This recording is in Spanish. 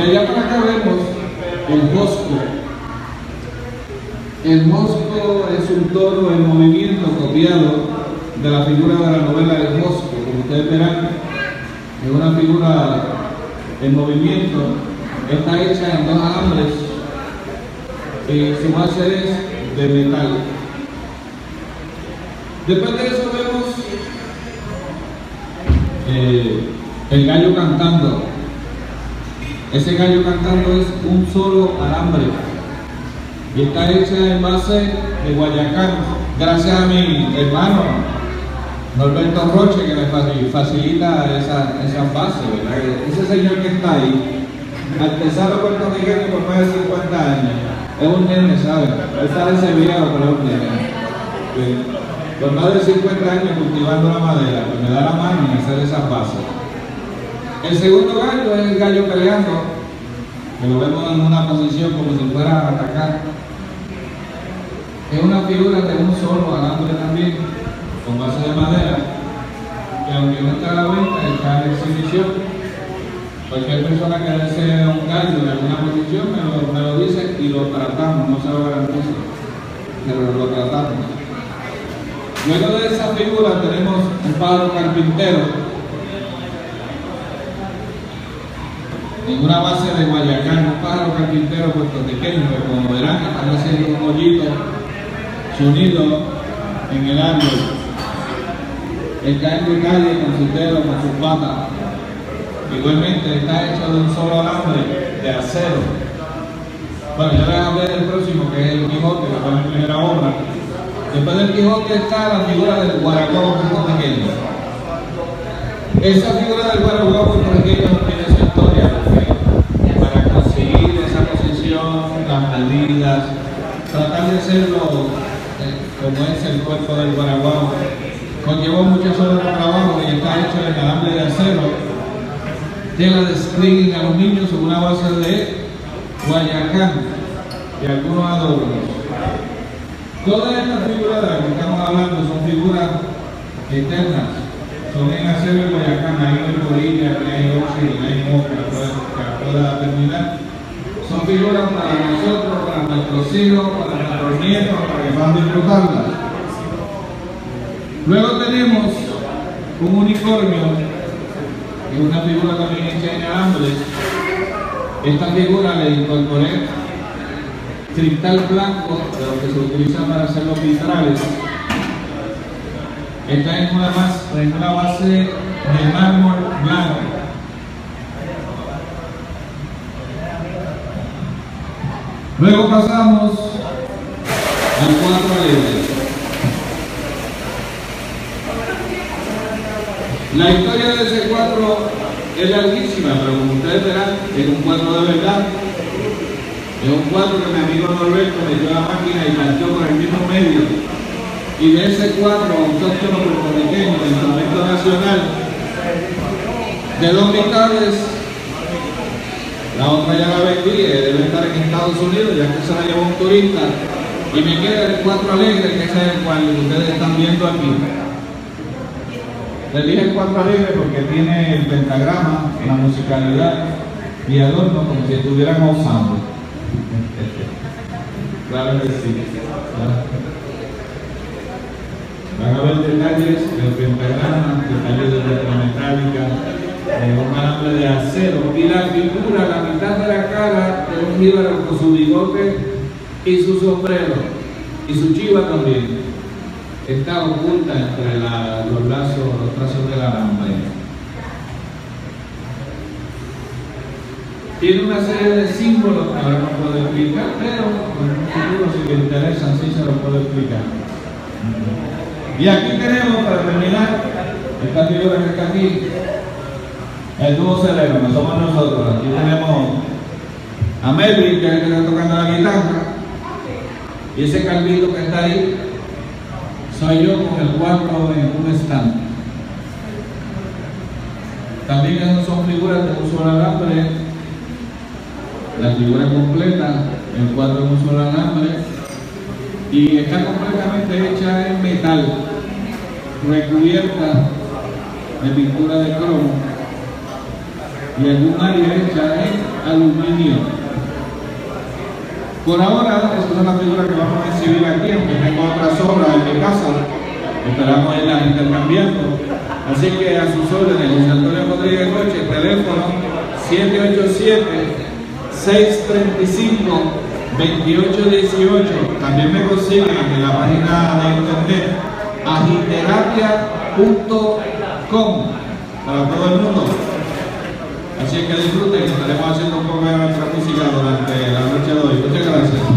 De allá para acá vemos el Bosco. El Bosco es un toro en movimiento copiado de la figura de la novela del Bosco. Como ustedes verán, es una figura en movimiento. Está hecha en dos alambres y su base es de metal. Después de eso vemos eh, el gallo cantando. Ese gallo cantando es un solo alambre y está hecha en base de Guayacán, gracias a mi hermano Norberto Roche que me facilita esa, esa base, Ese señor que está ahí, artesano puertorriqueño por más de 50 años, es un nene, ¿sabes? Está ese viejo, pero es un nene. Por más de 50 años cultivando la madera, pues me da la mano en hacer esas bases. El segundo gallo es el gallo peleando, que lo vemos en una posición como si fuera a atacar. Es una figura de un solo alambre también, con base de madera, que aunque no está a la venta, está en exhibición. Cualquier persona que desee un gallo en alguna posición me lo, me lo dice y lo tratamos, no se lo garantizo, pero lo tratamos. Luego de esa figura tenemos un pájaro carpintero en una base de Guayacán, un pájaro carpintero puertorriqueño que como verán están haciendo un hoyito, su nido en el árbol. Está en mi calle con su dedo, con sus patas. Igualmente está hecho de un solo alambre de acero. Bueno, ya les hablé del próximo que es el Quijote, que fue mi primera obra. Después del Quijote está la figura del Guaraguao puertorriqueño. Esa figura del Guaraguao puertorriqueño tiene su historia, para conseguir esa posición, las medidas, tratar de eh, como es el cuerpo del Guaraguao, conllevó muchas horas de trabajo y está hecho en alambre de acero, tela de string a los niños sobre una base de Guayacán y algunos adornos. Todas estas figuras de las que estamos hablando son figuras eternas. Son en acero y Guayacán, hay Bolivia, hay óxido, hay moca, que pueda terminar. Son figuras para nosotros, para nuestros hijos, nuestros nietos, para que puedan. Luego tenemos un unicornio, que es una figura también hecha en alambre. Esta figura la incorporé cristal blanco, de lo que se utiliza para hacer los vitrales. Está en una, base, una base de mármol blanco. Luego pasamos al cuatro alegre. La historia de ese cuadro es larguísima, pero como ustedes verán, es un cuadro de verdad. Es un cuadro que mi amigo Norberto me dio a la máquina y planteó por el mismo medio. Y de ese cuadro, autóctono puertorriqueño, del momento nacional, de dos mitades, la otra ya la vendí, debe estar en Estados Unidos, ya que se la llevó un turista. Y me queda el cuatro alegre, que es el cual ustedes están viendo aquí. Le dije el cuatro alegre porque tiene el pentagrama, la musicalidad y adorno como si estuvieran usando. Claro que sí. Van a ver detalles del pentagrama, detalles de letra metálica, de un alambre de acero y la figura, la mitad de la cara de un jíbaro con su bigote y su sombrero y su chiva también está oculta entre los lazos, los trazos del alambre. Tiene una serie de símbolos que ahora no puedo explicar, pero en un si te interesan sí se los puedo explicar. Y aquí tenemos, para terminar, esta figura que está aquí, el dúo cerebro, somos nosotros. Aquí tenemos a Melvin, que es el que está tocando la guitarra, y ese calvito que está ahí, soy yo con el cuarto en un stand. También esas son figuras de un solo alambre la figura completa en cuatro un solo alambre y está completamente hecha en metal, recubierta de pintura de cromo y algún área hecha aluminio. Por ahora, esas son las figuras que vamos a exhibir aquí, aunque tengo otras obras en mi casa, esperamos irlas intercambiando. Así que a sus órdenes, José Antonio Rodríguez Coche, teléfono 787-635-2818. También me consiguen en la página de internet agiterapia.com para todo el mundo. Así que disfruten, estaremos haciendo un poco de nuestra música durante la noche de hoy. Muchas gracias.